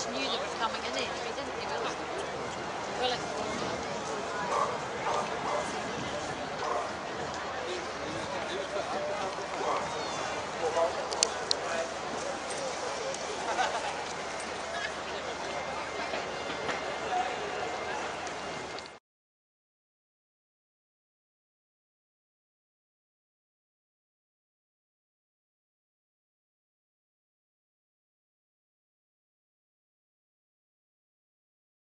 just knew they were coming in anyway, didn't they, Well. Willie?